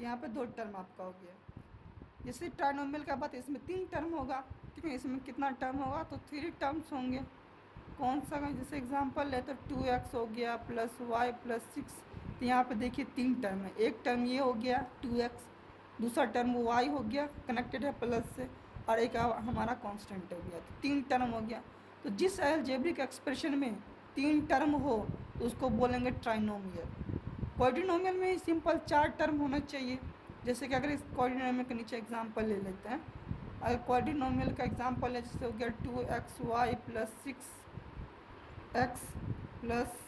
यहाँ पे दो टर्म आपका हो गया जैसे ट्राइनोमियल का बात, इसमें तीन टर्म होगा, ठीक है? इसमें कितना टर्म होगा? तो थ्री टर्म्स होंगे। कौन सा जैसे एग्जांपल ले तो टू एक्स हो गया प्लस वाई प्लस सिक्स तो यहाँ पे देखिए तीन टर्म है। एक टर्म ये हो गया टू एक्स दूसरा टर्म वाई हो गया कनेक्टेड है प्लस से। और एक हमारा कांस्टेंट हो गया। तो तीन टर्म हो गया। तो जिस एल्जेब्रिक एक्सप्रेशन में तीन टर्म हो तो उसको बोलेंगे ट्राइनोमियल क्वाड्रिनोमियल में सिंपल चार टर्म होना चाहिए। जैसे कि अगर इस क्वाड्रिनोमियल के नीचे एग्जांपल ले लेते हैं। अगर क्वाड्रिनोमियल का एग्जांपल है, जैसे हो गया two X Y plus six X plus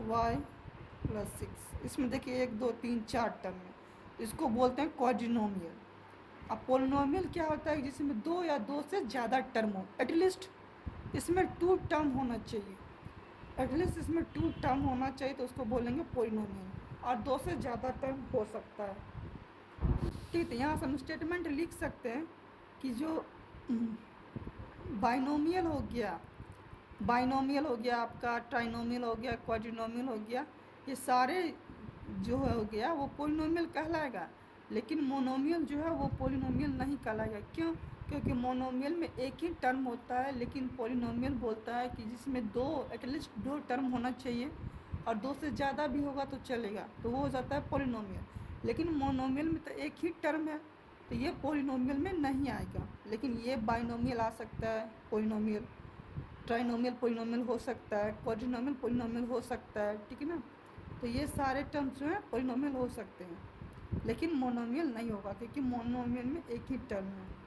Y plus six इसमें देखिए एक, दो, तीन, चार टर्म है। इसको बोलते हैं क्वाड्रिनोमियल अब पोलिनोमियल क्या होता है? जिसमें दो या दो से ज़्यादा टर्म हो। एटलीस्ट इसमें टू टर्म होना चाहिए। एटलीस्ट इसमें टू टर्म होना चाहिए तो उसको बोलेंगे पोलिनोमियल और दो से ज़्यादा टर्म हो सकता है। ठीक है यहाँ से हम स्टेटमेंट लिख सकते हैं कि जो बाइनोमियल हो गया बाइनोमियल हो गया आपका ट्राइनोमियल हो गया क्वाड्रिनोमियल हो गया, ये सारे जो है हो गया, वो पोलिनोमियल कहलाएगा। लेकिन मोनोमियल जो है वो पोलिनोमियल नहीं कहलाएगा क्यों? क्योंकि मोनोमियल में एक ही टर्म होता है, लेकिन पोलिनोमियल बोलता है कि जिसमें दो एटलीस्ट दो टर्म होना चाहिए और दो से ज़्यादा भी होगा तो चलेगा। तो वो हो जाता है पोलिनोमियल लेकिन मोनोमियल में तो एक ही टर्म है तो ये पोलिनोमियल में नहीं आएगा। लेकिन ये बाइनोमियल आ सकता है पोलिनोमियल ट्राइनोमियल पोलिनोमियल हो सकता है क्वाड्रिनोमियल पोलिनोमियल हो सकता है, ठीक है ना? तो ये सारे टर्म्स जो हैं पोलिनोमियल हो सकते हैं। लेकिन मोनोमियल नहीं होगा क्योंकि मोनोमियल में एक ही टर्म है।